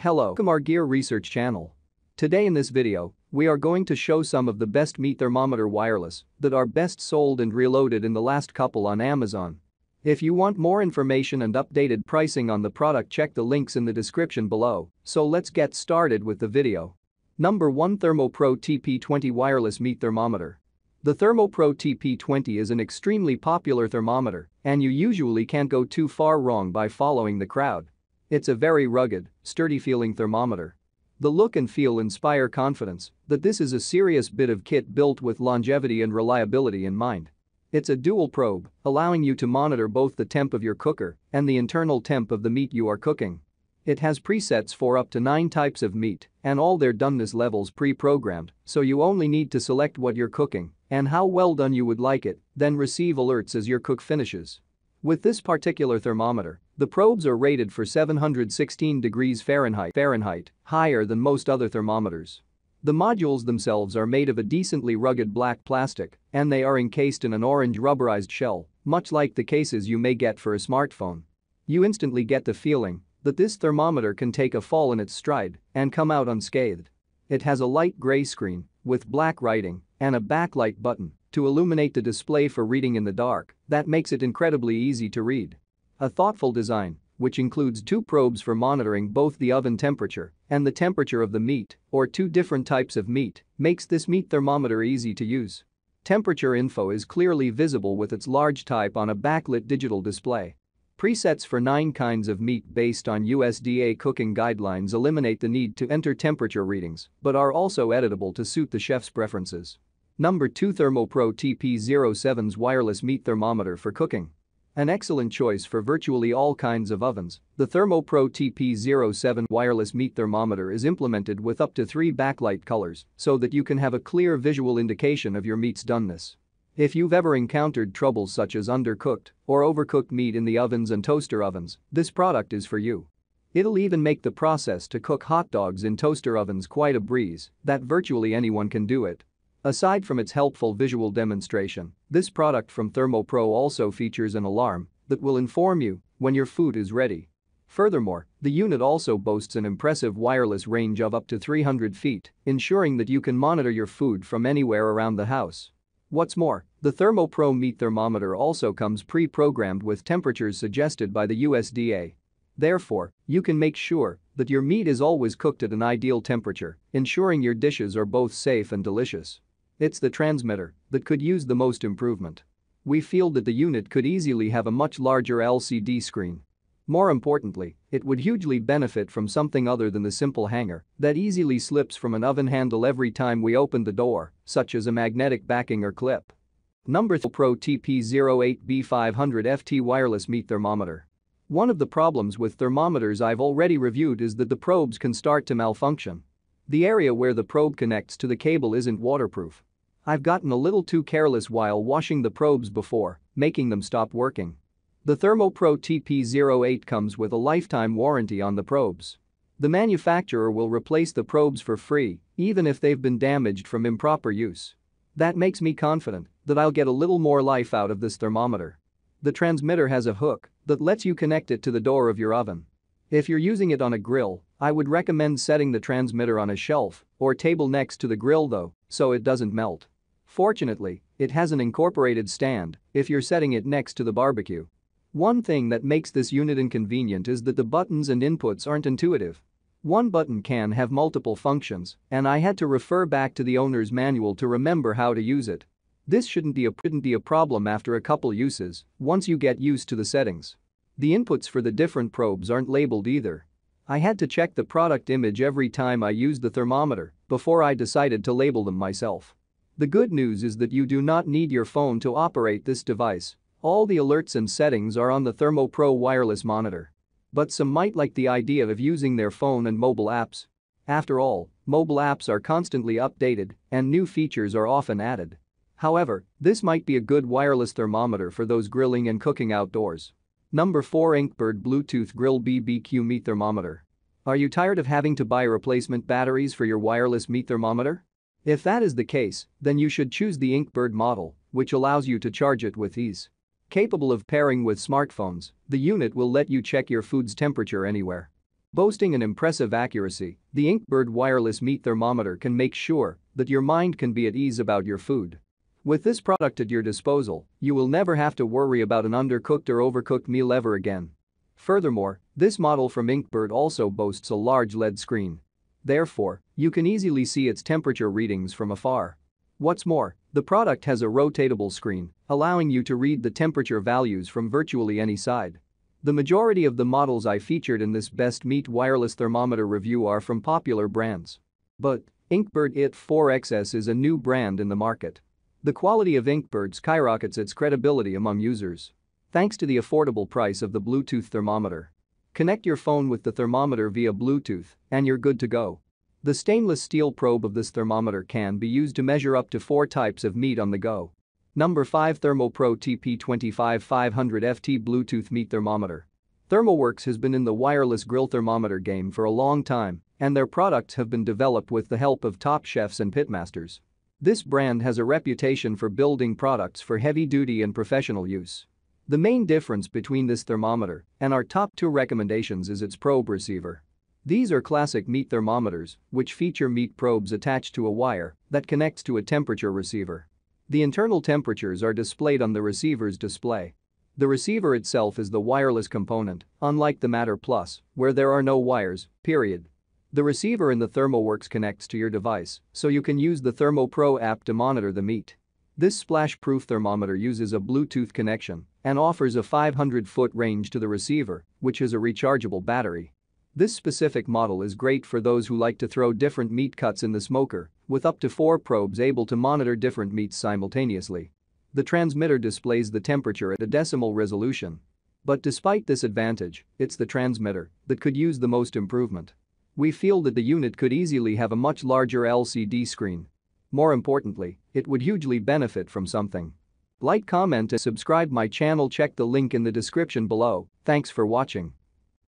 Hello, welcome our Gear Research channel. Today in this video, we are going to show some of the best meat thermometer wireless that are best sold and reloaded in the last couple on Amazon. If you want more information and updated pricing on the product check the links in the description below, so let's get started with the video. Number 1 ThermoPro TP20 Wireless Meat Thermometer. The ThermoPro TP20 is an extremely popular thermometer and you usually can't go too far wrong by following the crowd. It's a very rugged, sturdy feeling thermometer. The look and feel inspire confidence that this is a serious bit of kit built with longevity and reliability in mind. It's a dual probe, allowing you to monitor both the temp of your cooker and the internal temp of the meat you are cooking. It has presets for up to 9 types of meat and all their doneness levels pre-programmed, so you only need to select what you're cooking and how well done you would like it, then receive alerts as your cook finishes. With this particular thermometer, the probes are rated for 716 degrees Fahrenheit, Fahrenheit, higher than most other thermometers. The modules themselves are made of a decently rugged black plastic and they are encased in an orange rubberized shell, much like the cases you may get for a smartphone. You instantly get the feeling that this thermometer can take a fall in its stride and come out unscathed. It has a light gray screen with black writing and a backlight button to illuminate the display for reading in the dark that makes it incredibly easy to read. A thoughtful design, which includes two probes for monitoring both the oven temperature and the temperature of the meat or two different types of meat, makes this meat thermometer easy to use. Temperature info is clearly visible with its large type on a backlit digital display. Presets for 9 kinds of meat based on USDA cooking guidelines eliminate the need to enter temperature readings but are also editable to suit the chef's preferences. Number 2 ThermoPro TP07S wireless meat thermometer for cooking. An excellent choice for virtually all kinds of ovens, the ThermoPro TP07 wireless meat thermometer is implemented with up to three backlight colors so that you can have a clear visual indication of your meat's doneness. If you've ever encountered troubles such as undercooked or overcooked meat in the ovens and toaster ovens, this product is for you. It'll even make the process to cook hot dogs in toaster ovens quite a breeze that virtually anyone can do it. Aside from its helpful visual demonstration, this product from ThermoPro also features an alarm that will inform you when your food is ready. Furthermore, the unit also boasts an impressive wireless range of up to 300 feet, ensuring that you can monitor your food from anywhere around the house. What's more, the ThermoPro meat thermometer also comes pre-programmed with temperatures suggested by the USDA. Therefore, you can make sure that your meat is always cooked at an ideal temperature, ensuring your dishes are both safe and delicious. It's the transmitter that could use the most improvement. We feel that the unit could easily have a much larger LCD screen. More importantly, it would hugely benefit from something other than the simple hanger that easily slips from an oven handle every time we open the door, such as a magnetic backing or clip. Number 3 Pro TP08B500 FT Wireless Meat Thermometer. One of the problems with thermometers I've already reviewed is that the probes can start to malfunction. The area where the probe connects to the cable isn't waterproof. I've gotten a little too careless while washing the probes before, making them stop working. The ThermoPro TP08 comes with a lifetime warranty on the probes. The manufacturer will replace the probes for free, even if they've been damaged from improper use. That makes me confident that I'll get a little more life out of this thermometer. The transmitter has a hook that lets you connect it to the door of your oven. If you're using it on a grill, I would recommend setting the transmitter on a shelf or table next to the grill though, so it doesn't melt. Fortunately, it has an incorporated stand if you're setting it next to the barbecue. One thing that makes this unit inconvenient is that the buttons and inputs aren't intuitive. One button can have multiple functions, and I had to refer back to the owner's manual to remember how to use it. This shouldn't be a, shouldn't be a problem after a couple uses, once you get used to the settings. The inputs for the different probes aren't labeled either. I had to check the product image every time I used the thermometer before I decided to label them myself. The good news is that you do not need your phone to operate this device. All the alerts and settings are on the ThermoPro wireless monitor. But some might like the idea of using their phone and mobile apps. After all, mobile apps are constantly updated and new features are often added. However, this might be a good wireless thermometer for those grilling and cooking outdoors. Number 4 Inkbird Bluetooth Grill BBQ Meat Thermometer. Are you tired of having to buy replacement batteries for your wireless meat thermometer? If that is the case, then you should choose the Inkbird model, which allows you to charge it with ease. Capable of pairing with smartphones, the unit will let you check your food's temperature anywhere. Boasting an impressive accuracy, the Inkbird wireless meat thermometer can make sure that your mind can be at ease about your food. With this product at your disposal, you will never have to worry about an undercooked or overcooked meal ever again. Furthermore, this model from Inkbird also boasts a large LED screen. Therefore, you can easily see its temperature readings from afar. What's more, the product has a rotatable screen, allowing you to read the temperature values from virtually any side. The majority of the models I featured in this Best Meat wireless thermometer review are from popular brands. But, Inkbird IT 4XS is a new brand in the market. The quality of Inkbird skyrockets its credibility among users. Thanks to the affordable price of the Bluetooth thermometer. Connect your phone with the thermometer via Bluetooth, and you're good to go. The stainless steel probe of this thermometer can be used to measure up to four types of meat on the go. Number 5 ThermoPro TP25500 FT Bluetooth Meat Thermometer. ThermoWorks has been in the wireless grill thermometer game for a long time, and their products have been developed with the help of top chefs and pitmasters. This brand has a reputation for building products for heavy-duty and professional use. The main difference between this thermometer and our top two recommendations is its probe receiver. These are classic meat thermometers, which feature meat probes attached to a wire that connects to a temperature receiver. The internal temperatures are displayed on the receiver's display. The receiver itself is the wireless component, unlike the Meater Plus, where there are no wires, period. The receiver in the ThermoWorks connects to your device, so you can use the ThermoPro app to monitor the meat. This splash-proof thermometer uses a Bluetooth connection and offers a 500-foot range to the receiver, which has a rechargeable battery. This specific model is great for those who like to throw different meat cuts in the smoker, with up to four probes able to monitor different meats simultaneously. The transmitter displays the temperature at a decimal resolution. But despite this advantage, it's the transmitter that could use the most improvement. We feel that the unit could easily have a much larger LCD screen. More importantly, it would hugely benefit from something. Like comment and subscribe my channel check the link in the description below, thanks for watching.